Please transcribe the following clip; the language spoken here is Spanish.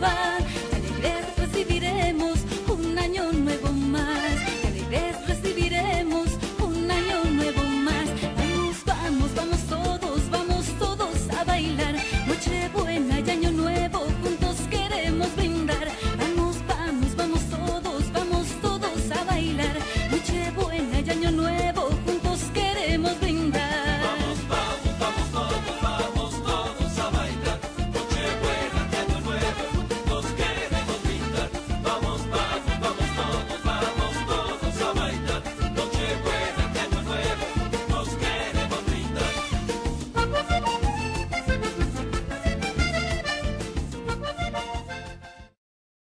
van. De recibiremos un año nuevo más. De recibiremos un año nuevo más. Vamos, vamos, vamos todos, vamos todos a bailar. Noche buena.